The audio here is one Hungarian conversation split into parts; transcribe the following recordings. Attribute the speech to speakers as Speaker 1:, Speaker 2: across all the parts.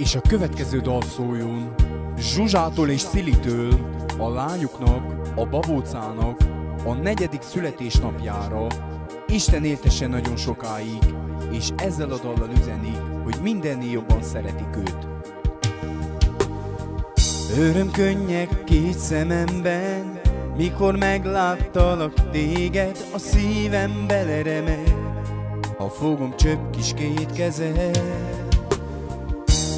Speaker 1: És a következő dal szóljon Zsuzsától és Szilitől a lányuknak, a babócának a negyedik születésnapjára Isten éltesse nagyon sokáig, és ezzel a dallal üzenik, hogy mindennél jobban szeretik őt. Örömkönnyek két szememben, mikor megláttalak téged, a szívem beleremeg, ha fogom csöpp kis két kezed.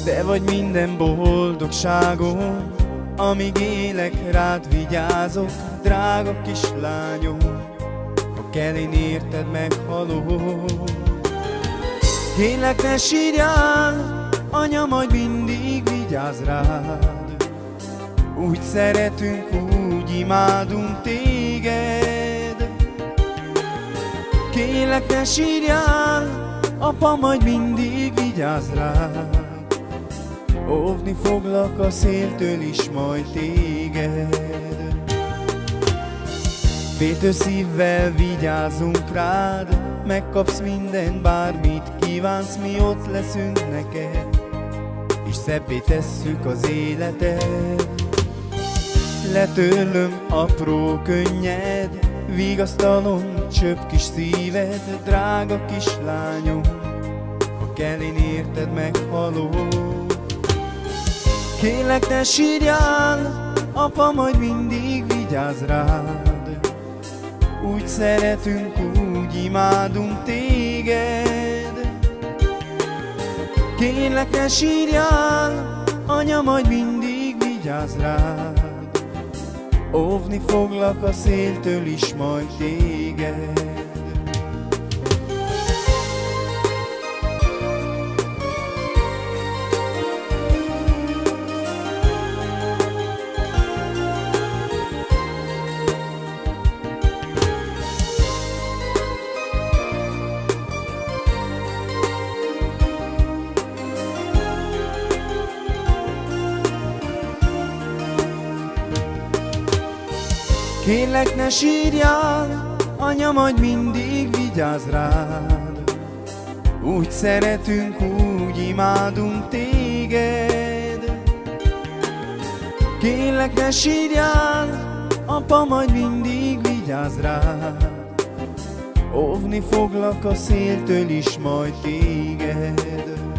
Speaker 1: Te vagy minden boldogságom, amíg élek rád vigyázok, drága kislányom, a kelén érted meghalok. Kérlek ne sírjál, anya majd mindig vigyáz rád. Úgy szeretünk, úgy imádunk téged. Kérlek ne sírjál, apa majd mindig vigyáz rád. Óvni foglak a széltől is majd téged. Féltő szívvel vigyázunk rád Megkapsz minden, bármit kívánsz, mi ott leszünk neked. És szebbé tesszük az életed Letörlöm apró könnyed Vigasztalom csöpp kis szíved Drága kislányom. A kelén érted meghalom Kélek ne sírjál, apa majd mindig vigyáz rád. Úgy szeretünk, úgy imádunk téged. Kélek ne sírjál, anya majd mindig vigyáz rád. Óvni foglak a széltől is majd téged. Kérlek ne sírjál, anya majd mindig vigyáz rád. Úgy szeretünk, úgy imádunk téged. Kérlek ne sírjál, apa majd mindig vigyáz rád. Óvni foglak a széltől is majd téged.